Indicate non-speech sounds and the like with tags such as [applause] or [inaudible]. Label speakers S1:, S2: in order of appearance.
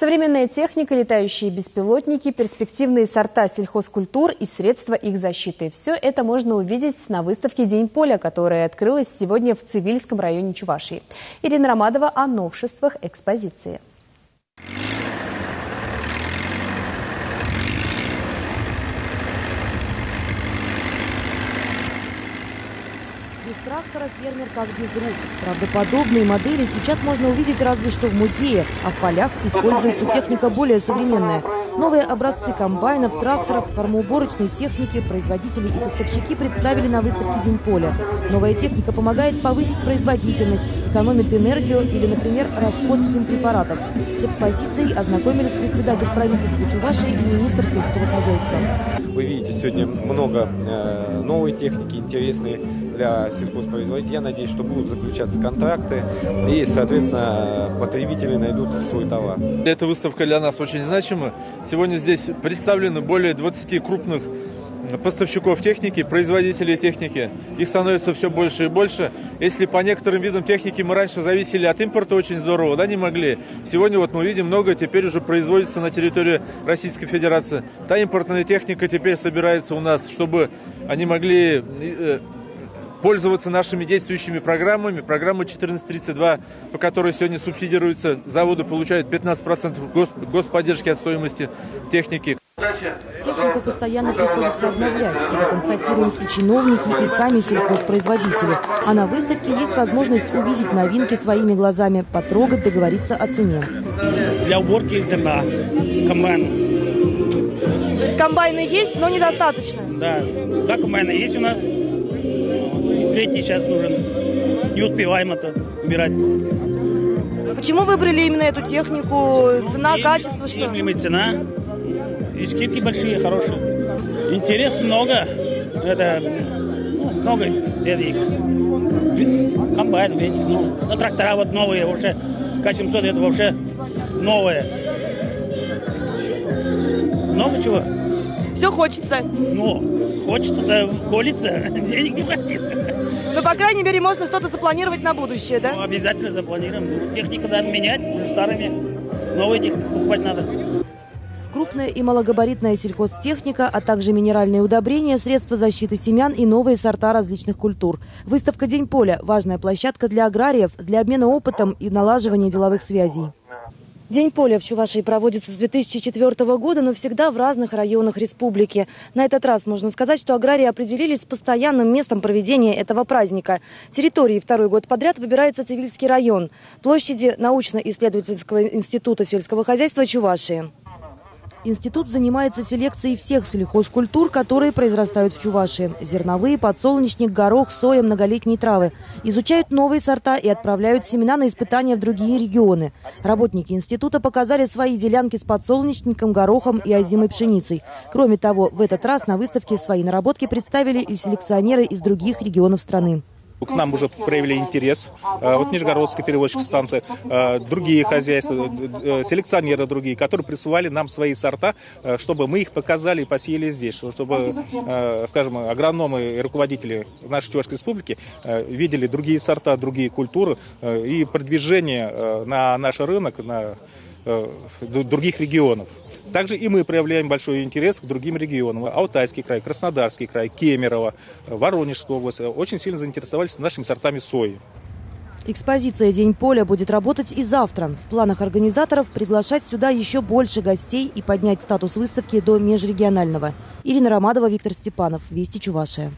S1: Современная техника, летающие беспилотники, перспективные сорта сельхозкультур и средства их защиты. Все это можно увидеть на выставке «День поля», которая открылась сегодня в Цивильском районе Чувашии. Ирина Ромадова о новшествах экспозиции.
S2: Без трактора фермер как без рук. Правда, подобные модели сейчас можно увидеть разве что в музее, а в полях используется техника более современная. Новые образцы комбайнов, тракторов, кормоуборочной техники производители и поставщики представили на выставке «День поля». Новая техника помогает повысить производительность, экономит энергию или, например, расход химпрепаратов. С экспозицией ознакомились председатель правительства Чувашии и министр сельского хозяйства.
S3: Вы видите сегодня много э, новой техники, интересной для сельхозпроизводителей. Я надеюсь, что будут заключаться контракты и, соответственно, потребители найдут свой товар.
S4: Эта выставка для нас очень значима. Сегодня здесь представлены более 20 крупных поставщиков техники, производителей техники. Их становится все больше и больше. Если по некоторым видам техники мы раньше зависели от импорта очень здорово, да, не могли. Сегодня вот мы видим много теперь уже производится на территории Российской Федерации. Та импортная техника теперь собирается у нас, чтобы они могли э, пользоваться нашими действующими программами. Программа 1432, по которой сегодня субсидируется, заводы получают 15% гос, господдержки от стоимости техники.
S2: Технику постоянно приходится обновлять. Это констатируют и чиновники, и сами сельхозпроизводители. А на выставке есть возможность увидеть новинки своими глазами, потрогать, договориться о цене.
S5: Для уборки зерна, комбайн.
S2: То есть комбайны есть, но недостаточно?
S5: Да, два комбайна есть у нас. Третий сейчас нужен. Не успеваем это убирать.
S2: Почему выбрали именно эту технику? Цена,
S5: И-
S2: качество, что?
S5: и мы цена. И скидки большие, хорошие. Интерес много. Это ну, много этих комбайнов этих. Ну, ну, трактора вот новые вообще. К-700 это вообще новое. Много чего.
S2: Все хочется.
S5: Ну, хочется-то колется, [laughs] денег не хватит.
S2: Но, по крайней мере, можно что-то запланировать на будущее,
S5: Ну, обязательно запланируем. Ну, Технику надо менять, уже старыми. Новую технику покупать надо.
S2: Крупная и малогабаритная сельхозтехника, а также минеральные удобрения, средства защиты семян и новые сорта различных культур. Выставка «День поля» – важная площадка для аграриев, для обмена опытом и налаживания деловых связей. День поля в Чувашии проводится с 2004 года, но всегда в разных районах республики. На этот раз можно сказать, что аграрии определились с постоянным местом проведения этого праздника. Территорией второй год подряд выбирается Цивильский район, площади научно-исследовательского института сельского хозяйства Чувашии. Институт занимается селекцией всех сельхозкультур, которые произрастают в Чувашии. Зерновые, подсолнечник, горох, соя, многолетние травы. Изучают новые сорта и отправляют семена на испытания в другие регионы. Работники института показали свои делянки с подсолнечником, горохом и озимой пшеницей. Кроме того, в этот раз на выставке свои наработки представили и селекционеры из других регионов страны.
S6: К нам уже проявили интерес. Э, Вот Нижегородская перевозческая станция, э, другие хозяйства, э, селекционеры другие, которые присылали нам свои сорта, э, чтобы мы их показали и посеяли здесь, чтобы, э, скажем, агрономы и руководители нашей Чувашской республики э, видели другие сорта, другие культуры э, и продвижение э, на наш рынок, на э, других регионов. Также и мы проявляем большой интерес к другим регионам. Алтайский край, Краснодарский край, Кемерово, Воронежская область очень сильно заинтересовались нашими сортами сои.
S2: Экспозиция «День поля» будет работать и завтра. В планах организаторов приглашать сюда еще больше гостей и поднять статус выставки до межрегионального. Ирина Ромадова, Виктор Степанов. Вести Чувашия.